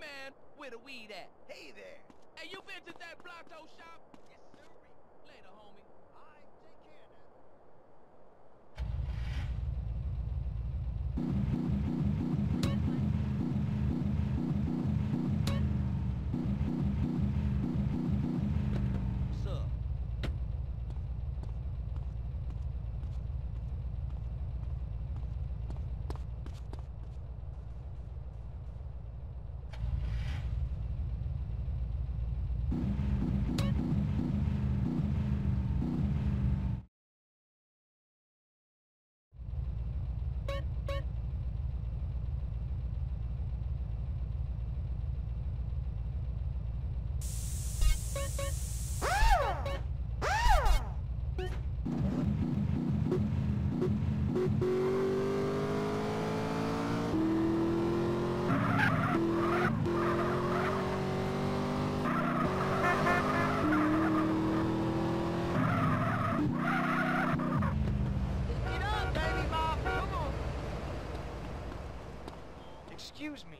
man, where the weed at? Hey there. Hey, you been to that Blotto shop? Excuse me.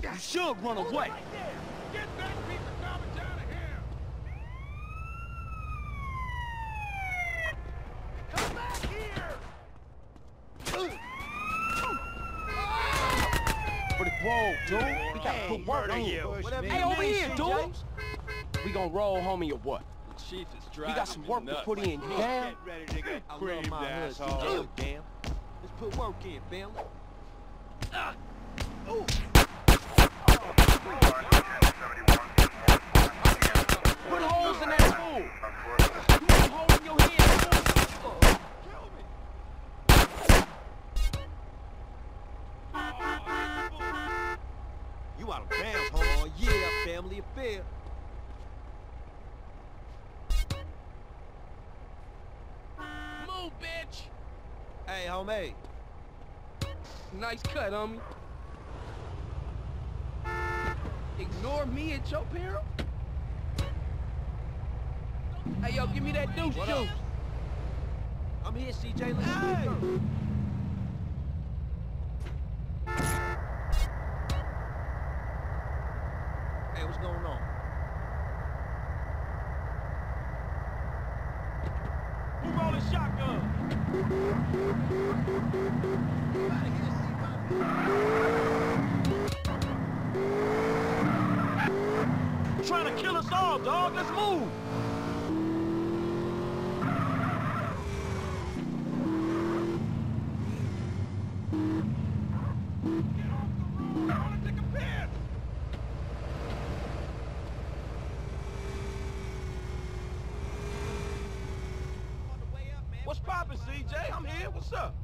You should run away. Get that piece of garbage out of here! Come back here. For the whoa, dude. We gotta Hey, put work murder on you. Whatever Hey, over here, dude. We gonna roll, homie, or what? The chief is We driving got some work to put in. You down? ready to get creamed asshole. Damn. Put work in, family. Put holes in that fool. Hole in your head. You out of bounds, homie. Oh, yeah, family affair. Move, bitch! Hey, homie. Nice cut, homie. Ignore me at your peril? Hey, yo, give me that douche What juice. up? I'm here, CJ. Let's Hey. go. Hey, what's going on? Who rolling shotgun? Trying to kill us all, dog. Let's move. Get off the road. I want to take a piss. On the way up, man. What's poppin', CJ? I'm here. What's up?